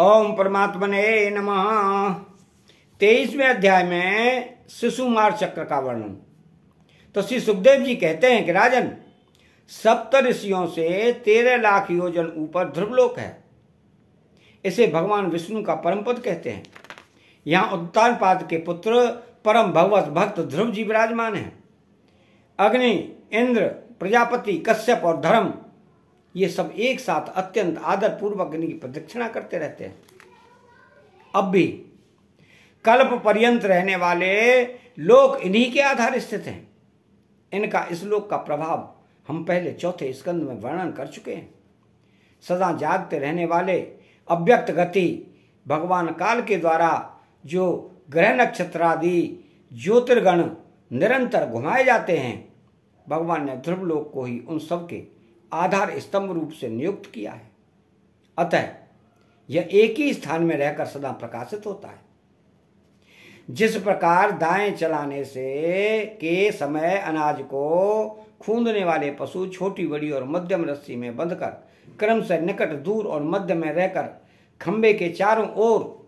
ओम परमात्मने नमः। तेईसवें अध्याय में शिशुमार चक्र का वर्णन। तो श्री सुखदेव जी कहते हैं कि राजन, सप्त ऋषियों से तेरह लाख योजन ऊपर ध्रुवलोक है। इसे भगवान विष्णु का परम पद कहते हैं। यहाँ उत्तानपाद के पुत्र परम भगवत भक्त ध्रुव जी विराजमान है। अग्नि, इंद्र, प्रजापति, कश्यप और धर्म ये सब एक साथ अत्यंत आदर पूर्वक अग्नि की प्रदक्षिणा करते रहते हैं। अब भी कल्प पर्यंत रहने वाले लोक इन्हीं के आधार स्थित हैं। इनका इस लोक का प्रभाव हम पहले चौथे स्कंद में वर्णन कर चुके हैं। सदा जागते रहने वाले अव्यक्त गति भगवान काल के द्वारा जो ग्रह नक्षत्र आदि ज्योतिर्गण निरंतर घुमाए जाते हैं, भगवान ने ध्रुव लोक को ही उन सब के आधार स्तंभ रूप से नियुक्त किया है। अतः यह एक ही स्थान में रहकर सदा प्रकाशित होता है। जिस प्रकार दाएँ चलाने से के समय अनाज को खूंदने वाले पशु छोटी, बड़ी और मध्यम रस्सी में बंधकर क्रम से निकट, दूर और मध्य में रहकर खंबे के चारों ओर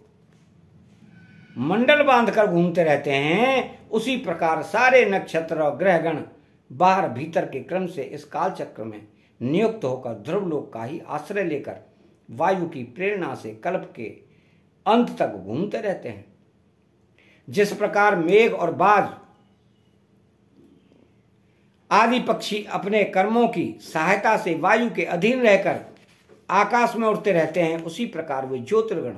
मंडल बांधकर घूमते रहते हैं, उसी प्रकार सारे नक्षत्र और ग्रहगण बाहर भीतर के क्रम से इस काल चक्र में नियुक्त होकर ध्रुवलोक का ही आश्रय लेकर वायु की प्रेरणा से कल्प के अंत तक घूमते रहते हैं। जिस प्रकार मेघ और बाज आदि पक्षी अपने कर्मों की सहायता से वायु के अधीन रहकर आकाश में उड़ते रहते हैं, उसी प्रकार वे ज्योतिर्गण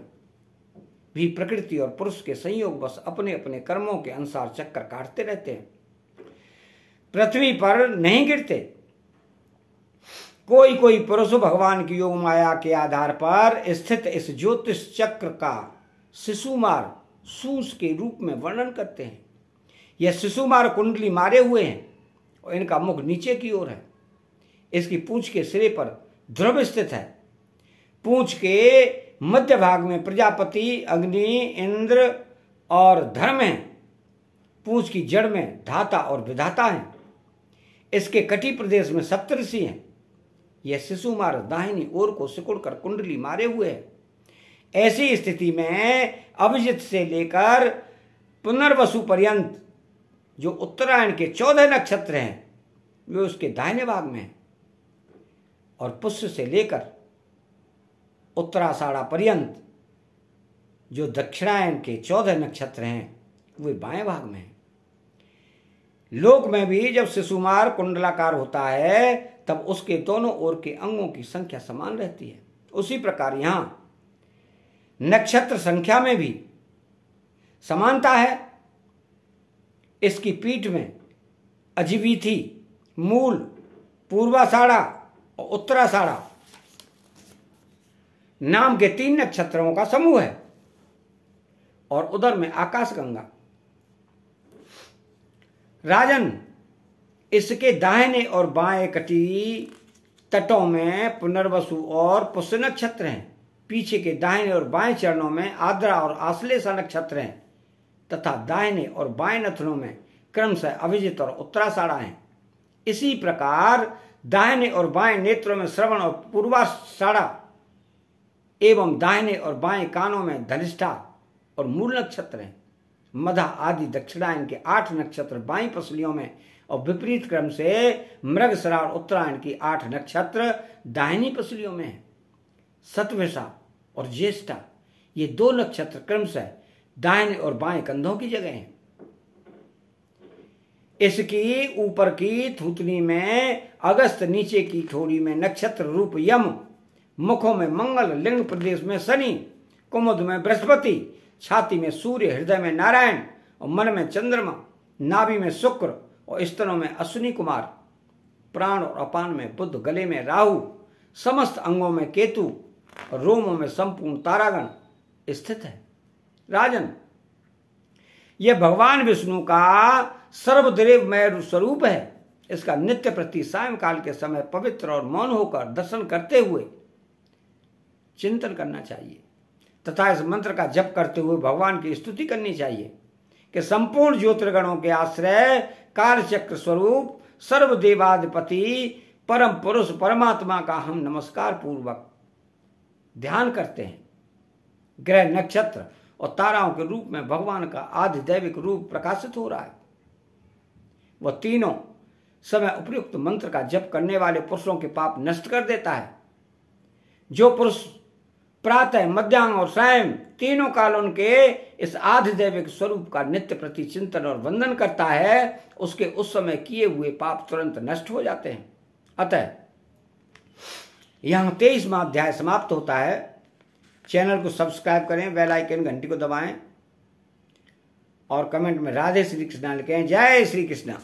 भी प्रकृति और पुरुष के संयोग बस अपने अपने कर्मों के अनुसार चक्कर काटते रहते हैं। पृथ्वी पर नहीं गिरते कोई कोई पुरुष भगवान की योग माया के आधार पर स्थित इस ज्योतिष चक्र का शिशुमार सूस के रूप में वर्णन करते हैं। यह शिशुमार कुंडली मारे हुए हैं और इनका मुख नीचे की ओर है। इसकी पूंछ के सिरे पर ध्रुव स्थित है। पूंछ के मध्य भाग में प्रजापति, अग्नि, इंद्र और धर्म है। पूंछ की जड़ में धाता और विधाता है। इसके कटी प्रदेश में सप्तऋषि हैं। यह शिशुमार दाहिनी ओर को सिकुड़कर कुंडली मारे हुए है। ऐसी स्थिति में अभिजित से लेकर पुनर्वसु पर्यंत जो उत्तरायण के चौदह नक्षत्र हैं, वे उसके दाहिने भाग में हैं। और पुष्य से लेकर उत्तराषाढ़ा पर्यंत जो दक्षिणायन के चौदह नक्षत्र हैं, वे बाएँ भाग में हैं। लोक में भी जब शिशुमार कुंडलाकार होता है, तब उसके दोनों ओर के अंगों की संख्या समान रहती है। उसी प्रकार यहाँ नक्षत्र संख्या में भी समानता है। इसकी पीठ में अजीवीथी, मूल, पूर्वाषाढ़ा और उत्तराषाढ़ा नाम के तीन नक्षत्रों का समूह है। और उधर में आकाश गंगा राजन, इसके दाहिने और बाएँ कटी तटों में पुनर्वसु और पुष्य नक्षत्र हैं। पीछे के दाहिने और बाएँ चरणों में आद्रा और आश्लेषा नक्षत्र हैं तथा दाहिने और बाएँ नथनों में क्रमशः अभिजित और उत्तराषाढ़ा हैं। इसी प्रकार दाहिने और बाएँ नेत्रों में श्रवण और पूर्वाषाढ़ा एवं दाहिने और बाएँ कानों में धनिष्ठा और मूल नक्षत्र हैं। मधा आदि दक्षिणायन के आठ नक्षत्र बाई पसलियों में, और विपरीत क्रम से मृग और उत्तरायण की आठ नक्षत्र दाहिनी पसलियों में है। सतविषा और ज्येष्ठा, ये दो नक्षत्र क्रमशः दाहिने और बाएँ कंधों की जगह हैं। इसकी ऊपर की थूतनी में अगस्त, नीचे की थोड़ी में नक्षत्र रूप यम, मुखों में मंगल, लिंग प्रदेश में शनि, कुमुद में बृहस्पति छाती में सूर्य, हृदय में नारायण और मन में चंद्रमा, नाभि में शुक्र और स्तनों में अश्विनी कुमार। प्राण और अपान में बुद्ध, गले में राहु, समस्त अंगों में केतु और रोमों में संपूर्ण तारागण स्थित है। राजन यह भगवान विष्णु का सर्वदेवमय स्वरूप है। इसका नित्य प्रति सायंकाल के समय पवित्र और मौन होकर दर्शन करते हुए चिंतन करना चाहिए। तथा इस मंत्र का जप करते हुए भगवान की स्तुति करनी चाहिए कि संपूर्ण ज्योतिर्गणों के आश्रय, कार्यचक्र स्वरूप, सर्वदेवाधिपति, परम पुरुष, परमात्मा का हम नमस्कार पूर्वक ध्यान करते हैं। ग्रह नक्षत्र और ताराओं के रूप में भगवान का आधिदैविक रूप प्रकाशित हो रहा है। वह तीनों समय उपयुक्त मंत्र का जप करने वाले पुरुषों के पाप नष्ट कर देता है। जो पुरुष प्रातः मध्यान्ह और स्वयं तीनों कालों के इस आधिदैविक स्वरूप का नित्य प्रति चिंतन और वंदन करता है, उसके उस समय किए हुए पाप तुरंत नष्ट हो जाते हैं। अतः, यहाँ तेईसवा अध्याय समाप्त होता है। चैनल को सब्सक्राइब करें, बेल आइकन घंटी को दबाएँ और कमेंट में राधे श्री कृष्णा लिखें, जय श्री कृष्णा।